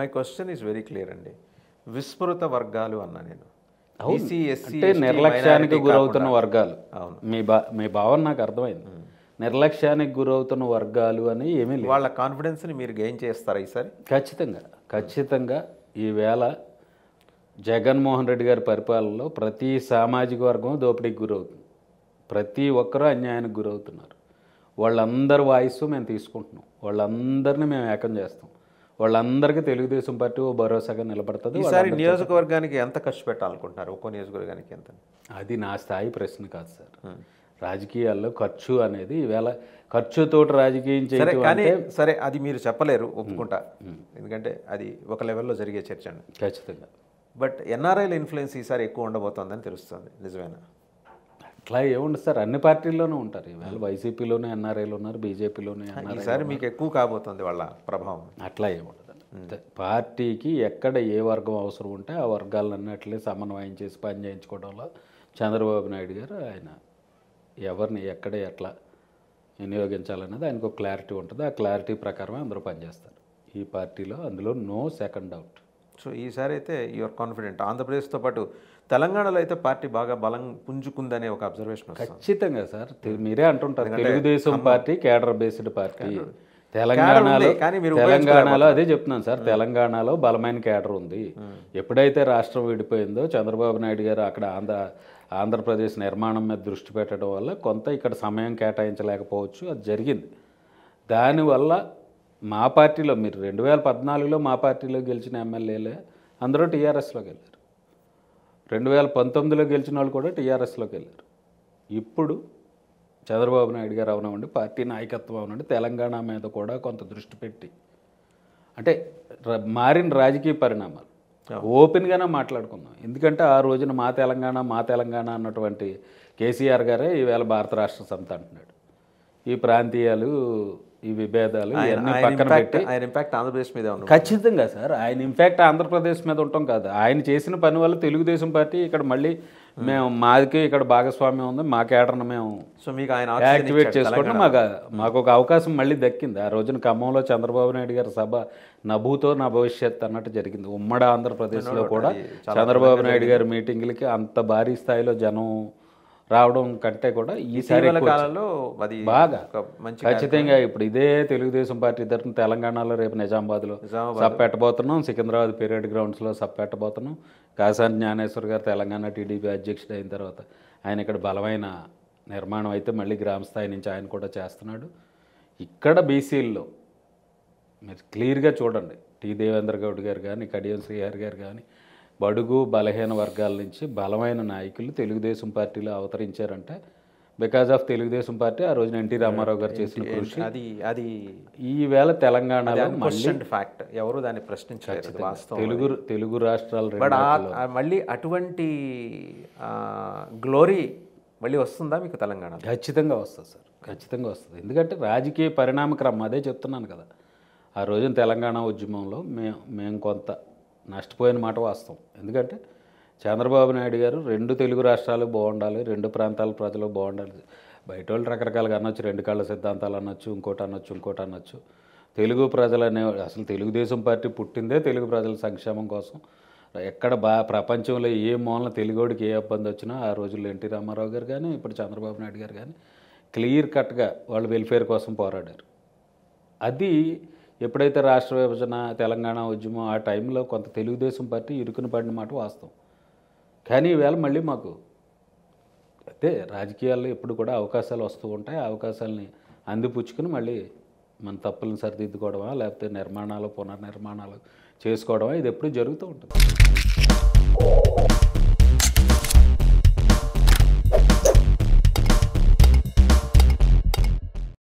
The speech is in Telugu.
My question is very clear అండి. విస్మృత వర్గాలు అన్నా నేను. అంటే నిర్లక్ష్యానికి గురవుతున్న. వర్గాలు. అవును. మీ బా మీ భావన నాకు అర్థమైంది. నిర్లక్ష్యానికి గురవుతున్న వర్గాలు అని ఏమీ లేదు. వాళ్ళ కాన్ఫిడెన్స్ని మీరు గెయిన్ చేస్తారా ఈసారి? ఖచ్చితంగా. ఖచ్చితంగా ఈవేళ జగన్మోహన్ రెడ్డి గారి పరిపాలనలో ప్రతి సామాజిక వర్గం దోపిడీకి గురవుతుంది. ప్రతి ఒక్కరూ అన్యాయానికి గురవుతున్నారు. వాళ్ళందరి వాయిస్ మేము తీసుకుంటున్నాం. వాళ్ళందరినీ మేము ఏకం చేస్తాం. వాళ్ళందరికీ తెలుగుదేశం పార్టీ ఓ భరోసాగా నిలబడుతుంది ఈసారి నియోజకవర్గానికి ఎంత ఖర్చు పెట్టాలనుకుంటున్నారు? ఒక్కో నియోజకవర్గానికి ఎంత? అది నా స్థాయి ప్రశ్న కాదు సార్. రాజకీయాల్లో ఖర్చు అనేది ఈవేళ ఖర్చుతోటి రాజకీయం సరే చేయడం కానీ సరే అది మీరు చెప్పలేరు ఒప్పుకుంటా. ఎందుకంటే అది ఒక లెవెల్లో జరిగే చర్చ అండి. ఖచ్చితంగా. బట్ ఎన్ఆర్ఐల ఇన్ఫ్లుయెన్స్ ఈసారి ఎక్కువ ఉండబోతోందని తెలుస్తుంది నిజమేనా? అట్లా ఏముండదు సార్. అన్ని పార్టీల్లోనూ ఉంటారు. ఈవేళ వైసీపీలోనే ఎన్ఆర్ఐలు ఉన్నారు బీజేపీలోనే ఎన్ఆర్ఐ ఈసారి మీకు ఎక్కువ కాబోతుంది వాళ్ళ ప్రభావం. అట్లా ఏముండదు. పార్టీకి ఎక్కడ ఏ వర్గం అవసరం ఉంటే ఆ వర్గాలన్నిటినీ సమన్వయం చేసి పని చేయించుకోవడంలో చంద్రబాబు నాయుడు గారు ఆయన ఎవరిని ఎక్కడ ఎట్లా వినియోగించాలనేది ఆయనకు క్లారిటీ ఉంటుంది. ఆ క్లారిటీ ప్రకారమే అందరూ పనిచేస్తారు. ఈ పార్టీలో అందులో నో సెకండ్ డౌట్ సో ఈసారి అయితే యువర్ కాన్ఫిడెంట్ ఆంధ్రప్రదేశ్తో పాటు తెలంగాణలో అయితే పార్టీ బాగా బలం పుంజుకుందనే ఒక అబ్జర్వేషన్ ఖచ్చితంగా సార్. మీరే అంటుంటారు. Telugu Desam party cadre based party. తెలంగాణలో కానీ మీరు తెలంగాణలో అదే చెప్తున్నాను సార్. తెలంగాణలో బలమైన కేడర్ ఉంది. ఎప్పుడైతే రాష్ట్రం విడిపోయిందో చంద్రబాబు నాయుడు గారు అక్కడ ఆంధ్ర ఆంధ్రప్రదేశ్ నిర్మాణం మీద దృష్టి పెట్టడం వల్ల కొంత ఇక్కడ సమయం కేటాయించలేకపోవచ్చు. అది జరిగింది. దానివల్ల మా పార్టీలో మీరు రెండు వేల పద్నాలుగులో మా పార్టీలో గెలిచిన ఎమ్మెల్యేలే అందరూ టీఆర్ఎస్లోకి వెళ్ళారు. రెండు వేల పంతొమ్మిదిలో గెలిచిన వాళ్ళు కూడా టీఆర్ఎస్లోకి వెళ్ళారు. ఇప్పుడు చంద్రబాబు నాయుడు గారు అవనివ్వండి పార్టీ నాయకత్వం అవనండి తెలంగాణ మీద కూడా కొంత దృష్టి పెట్టి అంటే మారిన రాజకీయ పరిణామాలు. ఓపెన్గానే మాట్లాడుకుందాం. ఎందుకంటే ఆ రోజున మా తెలంగాణ మా తెలంగాణ అన్నటువంటి కేసీఆర్ గారే ఈవేళ భారత రాష్ట్ర సమితి అంటున్నాడు. ఈ ప్రాంతీయాలు ఈ విభేదాలు ఆయన పక్కన ఇంపాక్ట్ పెట్టి ఆయన ఇంపాక్ట్ ఆంధ్రప్రదేశ్ మీదే ఖచ్చితంగా సార్. ఆయన ఇన్ఫ్యాక్ట్ ఆంధ్రప్రదేశ్ మీద ఉంటాం కాదు. ఆయన చేసిన పని వల్ల తెలుగుదేశం పార్టీ ఇక్కడ మళ్ళీ మేము. మాదికి ఇక్కడ భాగస్వామ్యం ఉంది. మా కేటర్ను మేము సో మీకు ఆయన యాక్టివేట్ చేసుకోవడం మాకు మాకు ఒక అవకాశం మళ్ళీ దక్కింది. ఆ రోజున ఖమ్మంలో చంద్రబాబు నాయుడు గారి సభ నభూతో నా భవిష్యత్ అన్నట్టు జరిగింది. ఉమ్మడి ఆంధ్రప్రదేశ్లో కూడా చంద్రబాబు నాయుడు గారి మీటింగులకి అంత భారీ స్థాయిలో జనం రావడం కంటే కూడా ఈసారి కాలంలో అది బాగా. మంచి ఖచ్చితంగా ఇప్పుడు ఇదే తెలుగుదేశం పార్టీ తరఫున తెలంగాణలో రేపు నిజామాబాద్లో నిజామాబాద్ సబ్ పెట్టబోతున్నాం. సికింద్రాబాద్ పీరియడ్ గ్రౌండ్స్లో సబ్ పెట్టబోతున్నాం. కాసాని జ్ఞానేశ్వర్ గారు తెలంగాణ టీడీపీ అధ్యక్షుడు అయిన తర్వాత ఆయన ఇక్కడ బలమైన నిర్మాణం అయితే మళ్ళీ గ్రామ స్థాయి నుంచి ఆయన కూడా చేస్తున్నాడు. ఇక్కడ బీసీల్లో మీరు క్లియర్గా చూడండి. టి దేవేంద్ర గౌడ్ గారు కానీ కడియం శ్రీహరి గారు కానీ బడుగు బలహీన వర్గాల నుంచి బలమైన నాయకులు తెలుగుదేశం పార్టీలో అవతరించారంటే. బికాజ్ ఆఫ్ తెలుగుదేశం పార్టీ ఆ రోజున ఎన్టీ రామారావు గారు చేసిన కృషి. అది అది ఈవేళ తెలంగాణలో ఫ్యాక్ట్ ఎవరు దాన్ని వాస్తవం తెలుగు తెలుగు రాష్ట్రాలు మళ్ళీ అటువంటి గ్లోరీ మళ్ళీ వస్తుందా మీకు తెలంగాణ ఖచ్చితంగా వస్తుంది సార్. ఖచ్చితంగా వస్తుంది. ఎందుకంటే రాజకీయ పరిణామ క్రమం అదే చెప్తున్నాను కదా. ఆ రోజున తెలంగాణ ఉద్యమంలో మేము మేము కొంత నష్టపోయిన మాట వాస్తవం. ఎందుకంటే చంద్రబాబు నాయుడు గారు రెండు తెలుగు రాష్ట్రాలు బాగుండాలి రెండు ప్రాంతాల ప్రజలు బాగుండాలి. బయట వాళ్ళు రకరకాలుగా అనొచ్చు రెండు కాళ్ళ సిద్ధాంతాలు అనొచ్చు ఇంకోటి అనొచ్చు ఇంకోటి అనొచ్చు. తెలుగు ప్రజలు అనే అసలు తెలుగుదేశం పార్టీ పుట్టిందే తెలుగు ప్రజల సంక్షేమం కోసం. ఎక్కడ బా ప్రపంచంలో ఏ మూలన తెలుగోడికి ఏ ఇబ్బంది వచ్చినా ఆ రోజుల్లో ఎన్టీ రామారావు గారు కానీ ఇప్పుడు చంద్రబాబు నాయుడు గారు కానీ క్లియర్ కట్గా వాళ్ళు వెల్ఫేర్ కోసం పోరాడారు. అది ఎప్పుడైతే రాష్ట్ర విభజన తెలంగాణ ఉద్యమం ఆ టైంలో కొంత తెలుగుదేశం పార్టీ ఇరుకున పడిన మాట వాస్తవం. కానీ ఈవేళ మళ్ళీ మాకు అయితే రాజకీయాల్లో ఎప్పుడు కూడా అవకాశాలు వస్తూ ఉంటాయి. అవకాశాలని అందిపుచ్చుకుని మళ్ళీ మన తప్పులను సరిదిద్దుకోవడమా లేకపోతే నిర్మాణాలు పునర్నిర్మాణాలు చేసుకోవడమా ఇది ఎప్పుడు జరుగుతూ ఉంటుంది.